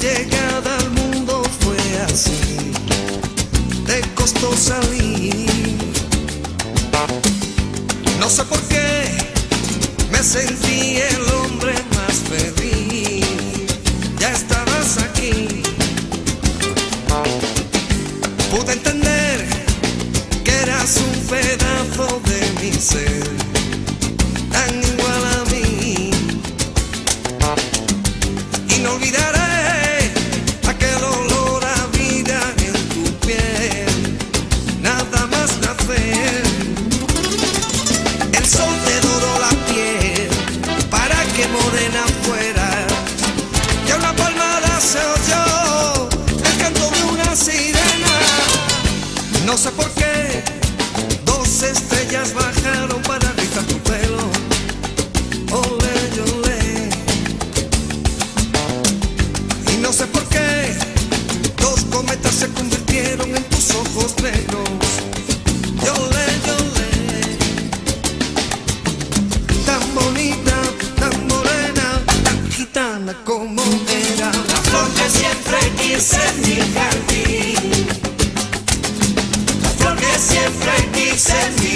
llegada al mundo fue así, te costó salir. No sé por qué me sentí el hombre más feliz. Ya estabas aquí. Pude entender que eras un pedazo de mi ser, que morena fuera. Y a una palmada se oyó el canto de una sirena. No sé por qué dos estrellas bajaron para rizar tu pelo. Ole, ole. Y no sé por qué dos cometas se convirtieron en tus ojos negros. send me